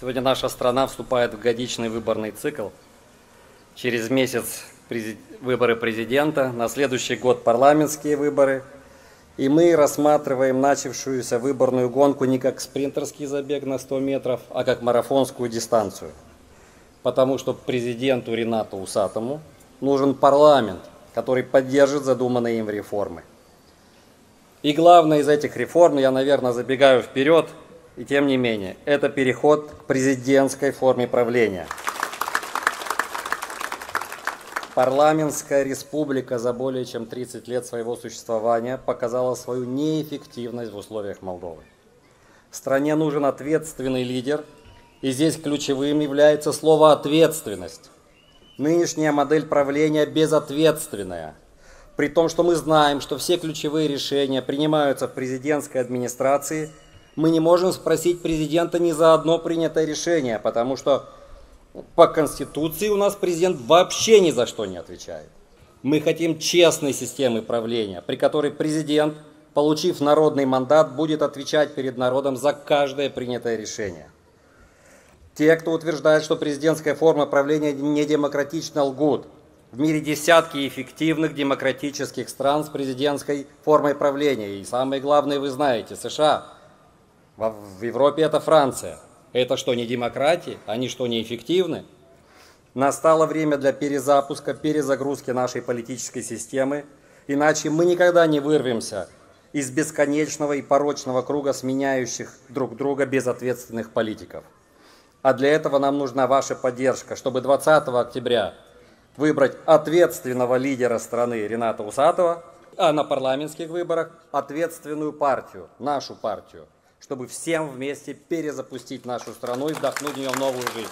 Сегодня наша страна вступает в годичный выборный цикл. Через месяц выборы президента, на следующий год парламентские выборы. И мы рассматриваем начавшуюся выборную гонку не как спринтерский забег на 100 метров, а как марафонскую дистанцию. Потому что президенту Ренату Усатому нужен парламент, который поддержит задуманные им реформы. И главное из этих реформ, я, наверное, забегаю вперед, и тем не менее, это переход к президентской форме правления. Парламентская республика за более чем 30 лет своего существования показала свою неэффективность в условиях Молдовы. Стране нужен ответственный лидер, и здесь ключевым является слово «ответственность». Нынешняя модель правления безответственная – при том, что мы знаем, что все ключевые решения принимаются в президентской администрации, мы не можем спросить президента ни за одно принятое решение, потому что по Конституции у нас президент вообще ни за что не отвечает. Мы хотим честной системы правления, при которой президент, получив народный мандат, будет отвечать перед народом за каждое принятое решение. Те, кто утверждает, что президентская форма правления не демократична, лгут – в мире десятки эффективных демократических стран с президентской формой правления. И самое главное, вы знаете, США. В Европе это Франция. Это что, не демократии? Они что, не эффективны? Настало время для перезапуска, перезагрузки нашей политической системы, иначе мы никогда не вырвемся из бесконечного и порочного круга сменяющих друг друга безответственных политиков. А для этого нам нужна ваша поддержка, чтобы 20 октября выбрать ответственного лидера страны Рената Усатова, а на парламентских выборах ответственную партию, нашу партию, чтобы всем вместе перезапустить нашу страну и вдохнуть в нее новую жизнь.